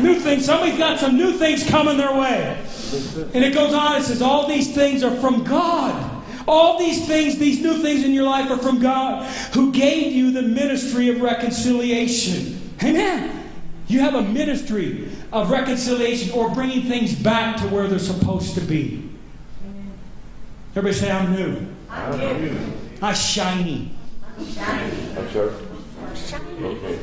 New things. Somebody's got some new things coming their way. And it goes on, it says, all these things are from God. All these things, these new things in your life are from God who gave you the ministry of reconciliation. Amen. You have a ministry of reconciliation or bringing things back to where they're supposed to be. Everybody say, I'm new. I'm new. I'm shiny. I'm shiny. I'm sure. Okay.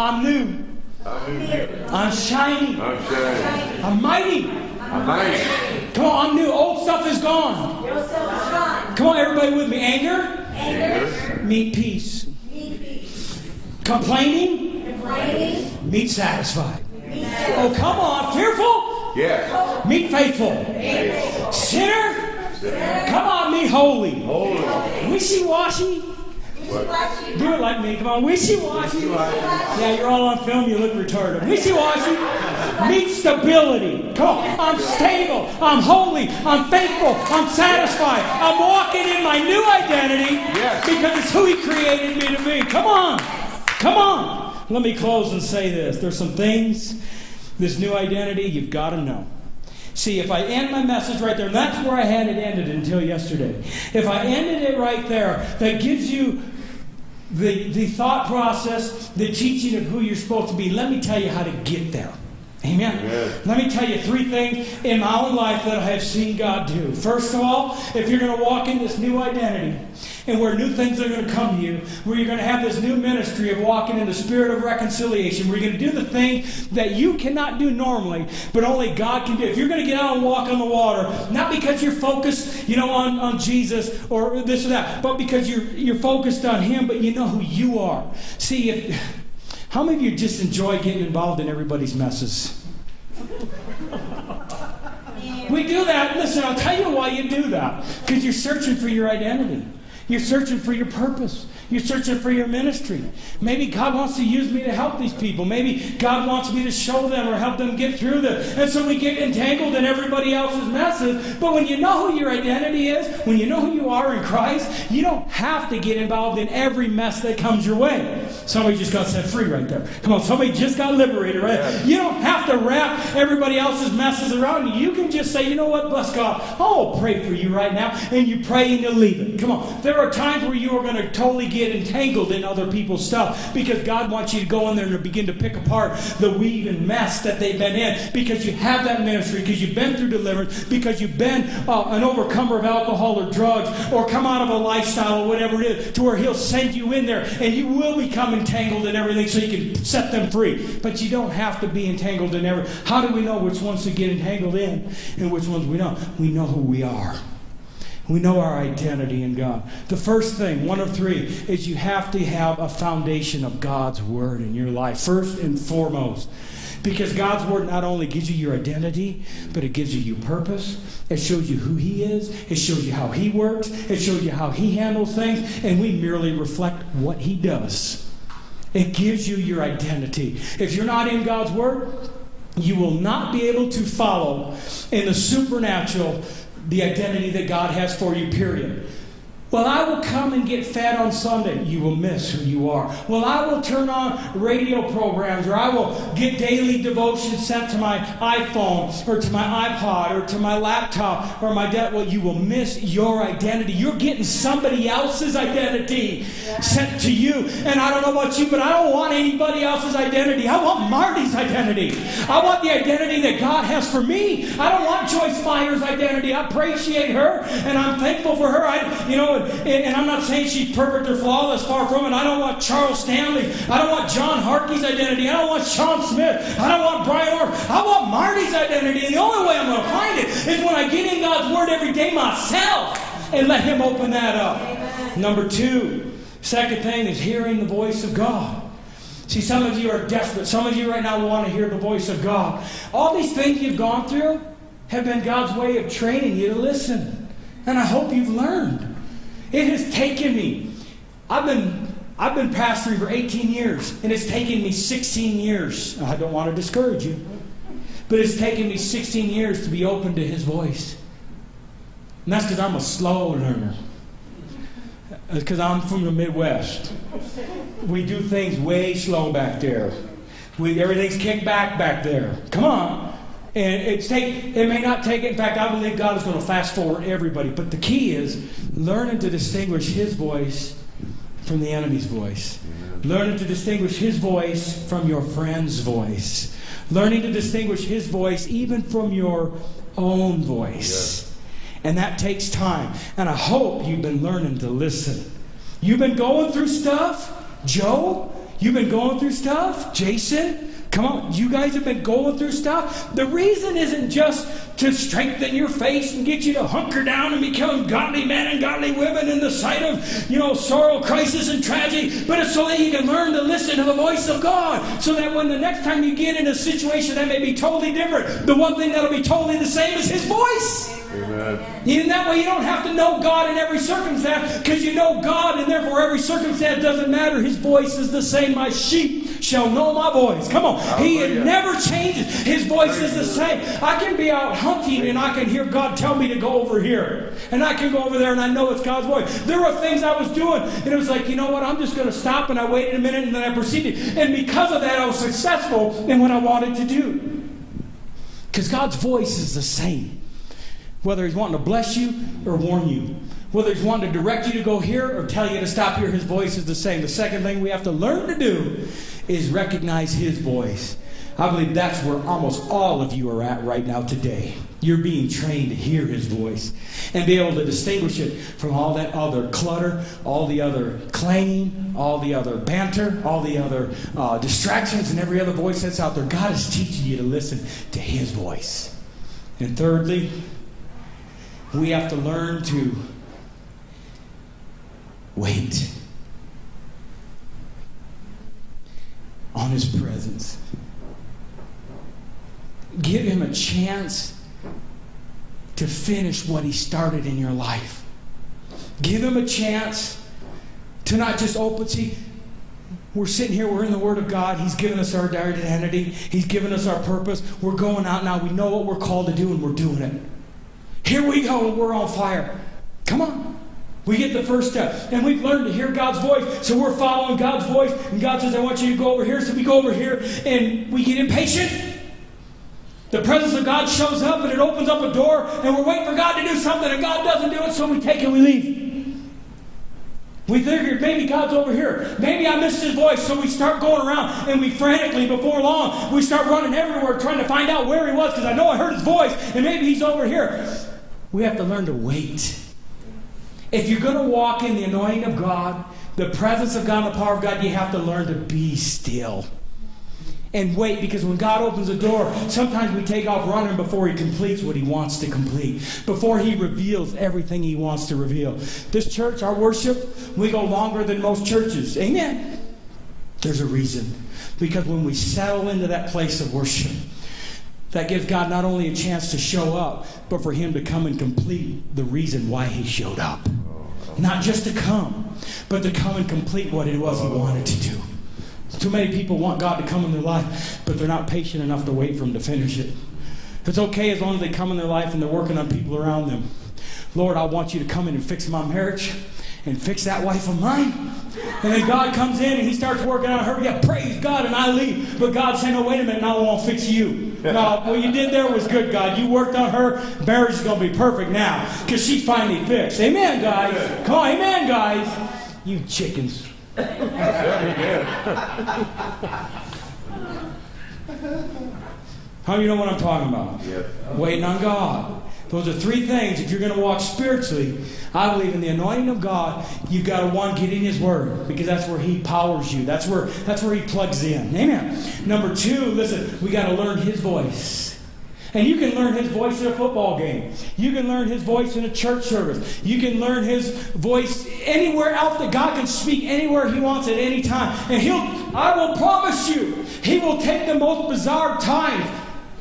I'm new. I'm new. I'm shiny. I'm shiny. I'm mighty. I'm mighty. Come on, I'm new. Old stuff is gone. Your self is gone. Come on, everybody with me. Anger, Anger, meet peace. need peace. Complaining, Complaining, meet satisfied. need Oh, come on. Fearful, Yes. meet faithful. Sinner, come on, meet holy. Holy. Wishy washy, wishy-washy. Do it like me. Come on, wishy washy. Yeah, you're all on film. You look retarded. Wishy washy, meet stability. Come on, I'm stable. I'm holy. I'm faithful. I'm satisfied. I'm walking in my new identity because it's who He created me to be. Come on, come on. Let me close and say this. There's some things, this new identity, you've got to know. See, if I end my message right there, and that's where I had it ended until yesterday. If I ended it right there, that gives you the, the thought process, the teaching of who you're supposed to be. Let me tell you how to get there. Amen. Amen. Let me tell you three things in my own life that I have seen God do. First of all, if you're going to walk in this new identity and where new things are going to come to you, where you're going to have this new ministry of walking in the spirit of reconciliation, where you're going to do the thing that you cannot do normally, but only God can do. If you're going to get out and walk on the water, not because you're focused, you know, on, on Jesus or this or that, but because you're you're focused on Him, but you know who you are. See if how many of you just enjoy getting involved in everybody's messes? We do that. Listen, I'll tell you why you do that. Because you're searching for your identity. You're searching for your purpose. You're searching for your ministry. Maybe God wants to use me to help these people. Maybe God wants me to show them or help them get through this. And so we get entangled in everybody else's messes. But when you know who your identity is, when you know who you are in Christ, you don't have to get involved in every mess that comes your way. Somebody just got set free right there. Come on, somebody just got liberated, right? You don't have to wrap everybody else's messes around you. You can just say, you know what, bless God, I'll pray for you right now. And you pray and you leave it. Come on. There are times where you are going to totally get entangled in other people's stuff because God wants you to go in there and begin to pick apart the weed and mess that they've been in because you have that ministry, because you've been through deliverance, because you've been uh, an overcomer of alcohol or drugs or come out of a lifestyle or whatever it is to where He'll send you in there and you will become entangled in everything so you can set them free. But you don't have to be entangled in every. How do we know which ones to get entangled in and which ones we don't? We know who we are. We know our identity in God. The first thing, one of three, is you have to have a foundation of God's Word in your life, first and foremost. Because God's Word not only gives you your identity, but it gives you your purpose. It shows you who He is. It shows you how He works. It shows you how He handles things. And we merely reflect what He does. It gives you your identity. If you're not in God's Word, you will not be able to follow in the supernatural the identity that God has for you, period. Well, I will come and get fed on Sunday. You will miss who you are. Well, I will turn on radio programs or I will get daily devotions sent to my iPhone or to my iPod or to my laptop or my iPad. Well, you will miss your identity. You're getting somebody else's identity sent to you. And I don't know about you, but I don't want anybody else's identity. I want Marty's identity. I want the identity that God has for me. I don't want Joyce Meyer's identity. I appreciate her and I'm thankful for her. I, you know, and, and I'm not saying she's perfect or flawless, far from it. I don't want Charles Stanley. I don't want John Hagee's identity. I don't want Sean Smith. I don't want Brian Orr. I want Marty's identity. And the only way I'm going to find it is when I get in God's Word every day myself and let Him open that up. Number two, second thing is hearing the voice of God. See, some of you are desperate. Some of you right now want to hear the voice of God. All these things you've gone through have been God's way of training you to listen. And I hope you've learned. It has taken me. I've been I've been pastoring for 18 years, and it's taken me 16 years. I don't want to discourage you, but it's taken me 16 years to be open to His voice. And that's because I'm a slow learner. Uh, because I'm from the Midwest. We do things way slow back there. We, everything's kicked back back there. Come on. And it's take, it may not take it. In fact, I believe God is going to fast forward everybody. But the key is learning to distinguish His voice from the enemy's voice. Learning to distinguish His voice from your friend's voice. Learning to distinguish His voice even from your own voice. And that takes time. And I hope you've been learning to listen. You've been going through stuff. Joe, you've been going through stuff. Jason, Come on, you guys have been going through stuff. The reason isn't just to strengthen your faith and get you to hunker down and become godly men and godly women in the sight of, you know, sorrow, crisis, and tragedy, but it's so that you can learn to listen to the voice of God. So that when the next time you get in a situation that may be totally different, the one thing that'll be totally the same is His voice. Amen. In that way, you don't have to know God in every circumstance because you know God, and therefore every circumstance doesn't matter. His voice is the same. My sheep shall know my voice. Come on. He never changes. His voice is the same. I can be out hunting and I can hear God tell me to go over here. And I can go over there and I know it's God's voice. There were things I was doing and it was like, you know what? I'm just going to stop and I waited a minute and then I proceeded. And because of that, I was successful in what I wanted to do. Because God's voice is the same. Whether he's wanting to bless you or warn you. Whether he's wanting to direct you to go here or tell you to stop here, his voice is the same. The second thing we have to learn to do is recognize his voice. I believe that's where almost all of you are at right now today. You're being trained to hear his voice and be able to distinguish it from all that other clutter, all the other clanging, all the other banter, all the other uh, distractions, and every other voice that's out there. God is teaching you to listen to his voice. And thirdly, we have to learn to wait on His presence. Give Him a chance to finish what He started in your life. Give Him a chance to not just oh, open. See, we're sitting here, we're in the Word of God. He's given us our identity, He's given us our purpose. We're going out now. We know what we're called to do, and we're doing it. Here we go, and we're on fire. Come on. We get the first step. And we've learned to hear God's voice. So we're following God's voice. And God says, I want you to go over here. So we go over here and we get impatient. The presence of God shows up and it opens up a door. And we're waiting for God to do something. And God doesn't do it. So we take and we leave. We figured maybe God's over here. Maybe I missed his voice. So we start going around and we frantically, before long, we start running everywhere trying to find out where he was because I know I heard his voice and maybe he's over here. We have to learn to wait. If you're going to walk in the anointing of God, the presence of God, the power of God, you have to learn to be still. And wait, because when God opens a door, sometimes we take off running before He completes what He wants to complete, before He reveals everything He wants to reveal. This church, our worship, we go longer than most churches. Amen. There's a reason. Because when we settle into that place of worship, that gives God not only a chance to show up, but for Him to come and complete the reason why He showed up. Not just to come, but to come and complete what it was He wanted to do. Too many people want God to come in their life, but they're not patient enough to wait for Him to finish it. It's okay as long as they come in their life and they're working on people around them. Lord, I want you to come in and fix my marriage and fix that wife of mine. And then God comes in and he starts working on her. Yeah, praise God, and I leave. But God saying, no, wait a minute, now I won't fix you. No, what you did there was good, God. You worked on her. Marriage is going to be perfect now because she's finally fixed. Amen, guys. Come on, amen, guys. You chickens. How do you know what I'm talking about? Yep. Waiting on God. Those are three things. If you're going to walk spiritually, I believe in the anointing of God. You've got to one get in His Word because that's where He powers you. That's where that's where He plugs in. Amen. Number two, listen, we got to learn His voice. And you can learn his voice in a football game. You can learn his voice in a church service. You can learn his voice anywhere else that God can speak anywhere he wants at any time. And he'll, I will promise you, he will take the most bizarre times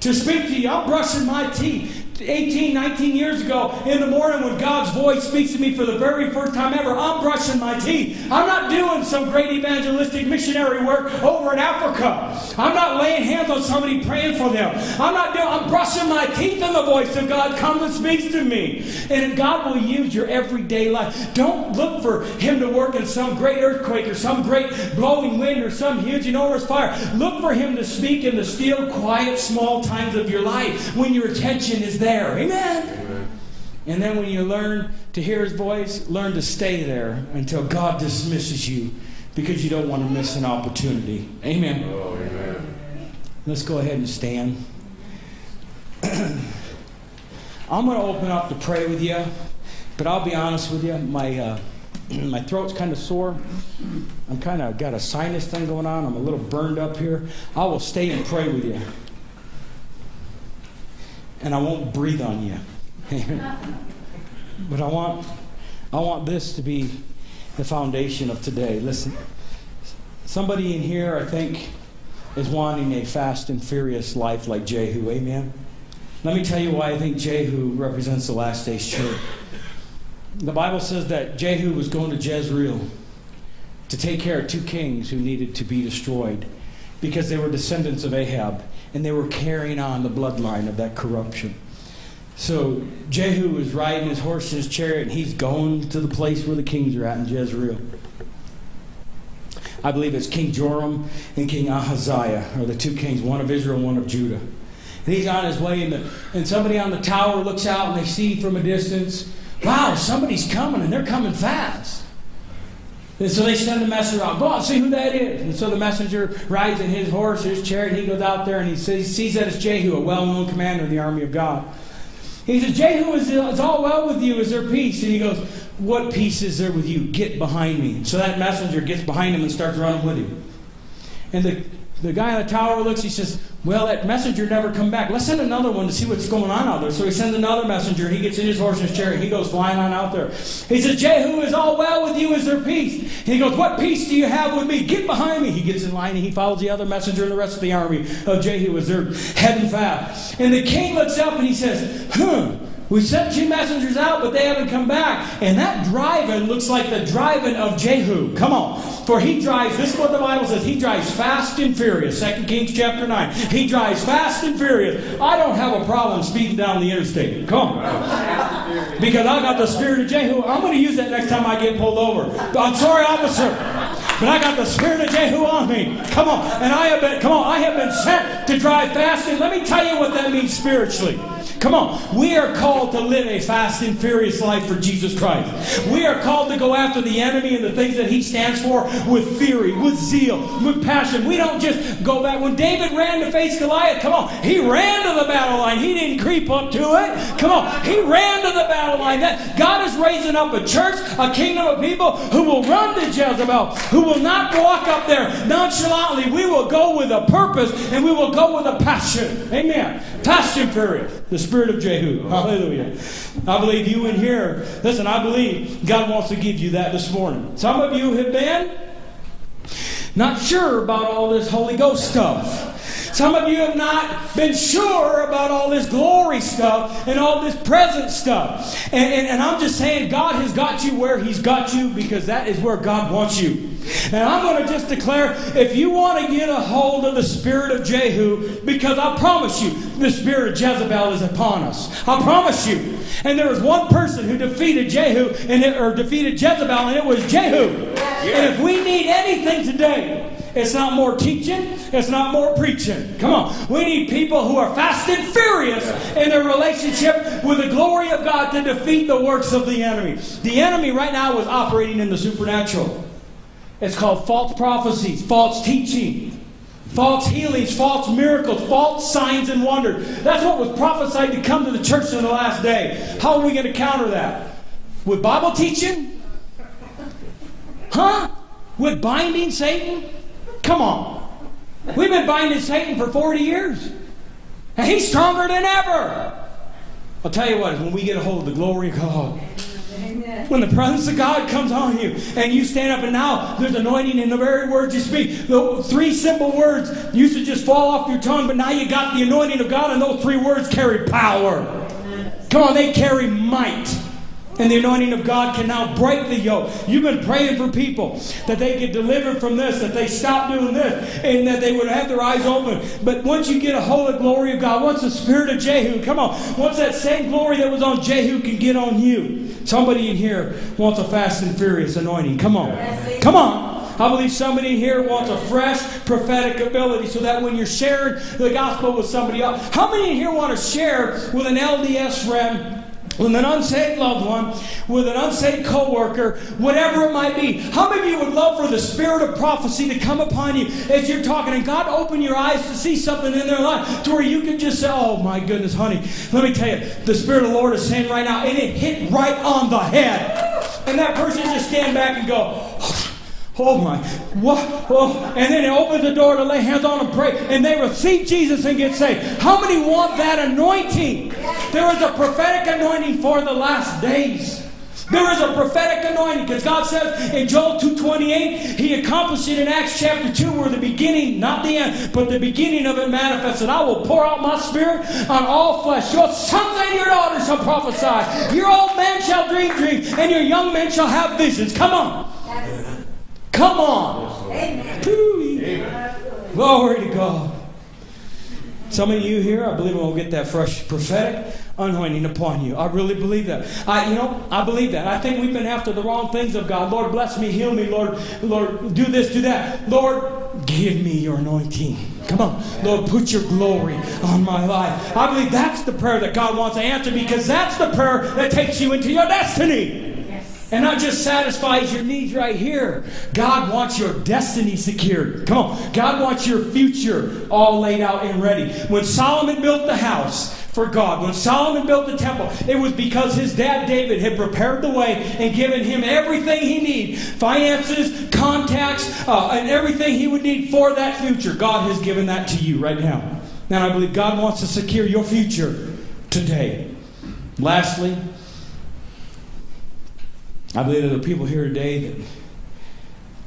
to speak to you. I'm brushing my teeth 18, 19 years ago in the morning when God's voice speaks to me for the very first time ever, I'm brushing my teeth. I'm not doing some great evangelistic missionary work over in Africa. I'm not laying hands on somebody praying for them. I'm not doing, I'm brushing my teeth and the voice of God comes and speaks to me. And God will use your everyday life. Don't look for Him to work in some great earthquake or some great blowing wind or some huge enormous fire. Look for Him to speak in the still, quiet, small times of your life when your attention is there. Amen. Amen. And then when you learn to hear his voice, learn to stay there until God dismisses you because you don't want to miss an opportunity. Amen. Oh, amen. Let's go ahead and stand. I'm going to open up to pray with you, but I'll be honest with you, my uh, my throat's kind of sore. I'm kind of got a sinus thing going on. I'm a little burned up here. I will stay and pray with you, and I won't breathe on you. but I want I want this to be the foundation of today. Listen, somebody in here, I think is wanting a fast and furious life like Jehu. Amen. Let me tell you why I think Jehu represents the last days church. The Bible says that Jehu was going to Jezreel to take care of two kings who needed to be destroyed because they were descendants of Ahab and they were carrying on the bloodline of that corruption. So Jehu is riding his horse in his chariot and he's going to the place where the kings are at in Jezreel. I believe it's King Joram and King Ahaziah are the two kings, one of Israel, one of Judah. And he's on his way, the, and somebody on the tower looks out and they see from a distance, wow, somebody's coming, and they're coming fast. And so they send a messenger out, go out see who that is. And so the messenger rides in his horse, his chariot, he goes out there and he says, sees that it's Jehu, a well known commander in the army of God. He says, Jehu, is, is all well with you? Is there peace? And he goes, What peace is there with you? Get behind me. So that messenger gets behind him and starts running with him. And the, the guy on the tower looks, he says, Well, that messenger never come back. Let's send another one to see what's going on out there. So he sends another messenger. He gets in his horse and his chariot. He goes flying on out there. He says, Jehu, is all well with you? Is there peace? And he goes, What peace do you have with me? Get behind me. He gets in line and he follows the other messenger and the rest of the army of Jehu as they're heading fast. And the king looks up and he says, Huh. We sent two messengers out, but they haven't come back. And that driving looks like the driving of Jehu. Come on. For he drives, this is what the Bible says, he drives fast and furious. 2 Kings chapter 9. He drives fast and furious. I don't have a problem speeding down the interstate. Come on. Because I got the spirit of Jehu. I'm going to use that next time I get pulled over. I'm sorry, officer. But I got the spirit of Jehu on me. Come on. And I have been, come on, I have been sent to drive fast. And let me tell you what that means spiritually. Come on. We are called to live a fast and furious life for Jesus Christ. We are called to go after the enemy and the things that he stands for with fury, with zeal, with passion. We don't just go back. When David ran to face Goliath, come on, he ran to the battle line. He didn't creep up to it. Come on, he ran to the battle line. That God is raising up a church, a kingdom of people who will run to Jezebel, who will not walk up there nonchalantly. We will go with a purpose and we will go with a passion. Amen. Passion furious. The spirit of Jehu. Hallelujah. I believe you in here. Listen, I believe God wants to give you that this morning. Some of you have been not sure about all this Holy Ghost stuff. Some of you have not been sure about all this glory stuff and all this present stuff. And, and, and, I'm just saying, God has got you where He's got you because that is where God wants you. And I'm going to just declare if you want to get a hold of the spirit of Jehu, because I promise you, the spirit of Jezebel is upon us. I promise you. And there was one person who defeated Jehu, and it, or defeated Jezebel, and it was Jehu. And if we need anything today, it's not more teaching. It's not more preaching. Come on. We need people who are fast and furious in their relationship with the glory of God to defeat the works of the enemy. The enemy right now is operating in the supernatural. It's called false prophecies, false teaching, false healings, false miracles, false signs and wonders. That's what was prophesied to come to the church in the last day. How are we going to counter that? With Bible teaching? Huh? With binding Satan? Come on. We've been binding Satan for 40 years. And he's stronger than ever. I'll tell you what, when we get a hold of the glory of God, Amen. when the presence of God comes on you and you stand up and now there's anointing in the very words you speak. The three simple words used to just fall off your tongue, but now you got the anointing of God and those three words carry power. Come on, they carry might. And the anointing of God can now break the yoke. You've been praying for people that they get delivered from this, that they stop doing this, and that they would have their eyes open. But once you get a hold of glory of God, once the spirit of Jehu, come on, once that same glory that was on Jehu can get on you. Somebody in here wants a fast and furious anointing. Come on. Come on. I believe somebody here wants a fresh prophetic ability so that when you're sharing the gospel with somebody else, how many in here want to share with an LDS friend? With an unsaved loved one, with an unsaved coworker, whatever it might be. How many of you would love for the spirit of prophecy to come upon you as you're talking and God open your eyes to see something in their life to where you can just say, "Oh my goodness, honey, let me tell you, the spirit of the Lord is saying right now," and it hit right on the head, and that person just stand back and go. Oh my, what? Oh, and then he opens the door to lay hands on and pray, and they receive Jesus and get saved. How many want that anointing? There is a prophetic anointing for the last days. There is a prophetic anointing because God says in Joel 2.28, He accomplished it in Acts chapter 2 where the beginning, not the end, but the beginning of it manifested. I will pour out my spirit on all flesh. Your sons and your daughters shall prophesy. Your old men shall dream dreams, and your young men shall have visions. Come on. Come on. Amen. Glory to God. Some of you here, I believe we'll get that fresh prophetic anointing upon you. I really believe that. I, you know, I believe that. I think we've been after the wrong things of God. Lord, bless me, heal me. Lord, Lord, do this, do that. Lord, give me your anointing. Come on. Lord, put your glory on my life. I believe that's the prayer that God wants to answer because that's the prayer that takes you into your destiny. And not just satisfies your needs right here. God wants your destiny secured. Come on. God wants your future all laid out and ready. When Solomon built the house for God, when Solomon built the temple, it was because his dad David had prepared the way and given him everything he needed finances, contacts, uh, and everything he would need for that future. God has given that to you right now. And I believe God wants to secure your future today. Lastly, I believe there are people here today that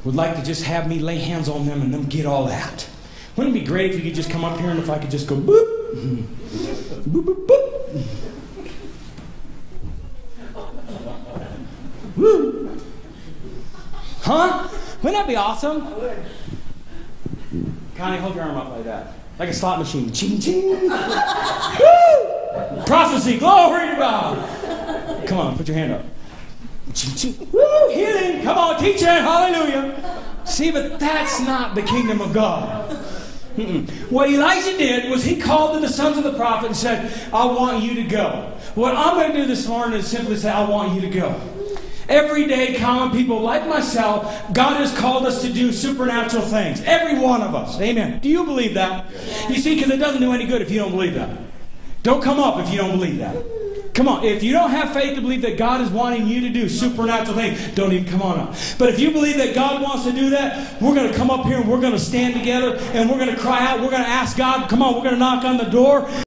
would like to just have me lay hands on them and them get all that. Wouldn't it be great if you could just come up here and if I could just go boop, boop, boop, boop. Woo. Huh? Wouldn't that be awesome? Connie, hold your arm up like that. Like a slot machine. Ching, ching. Woo! Prophecy. Glory to God. Come on, put your hand up. Woo, healing. Come on, teacher. Hallelujah. See, but that's not the kingdom of God. Mm-mm. What Elijah did was he called to the sons of the prophet and said, I want you to go. What I'm going to do this morning is simply say, I want you to go. Everyday common people like myself, God has called us to do supernatural things. Every one of us. Amen. Do you believe that? You see, because it doesn't do any good if you don't believe that. Don't come up if you don't believe that. Come on, if you don't have faith to believe that God is wanting you to do supernatural things, don't even come on up. But if you believe that God wants to do that, we're going to come up here and we're going to stand together and we're going to cry out. We're going to ask God, come on, we're going to knock on the door.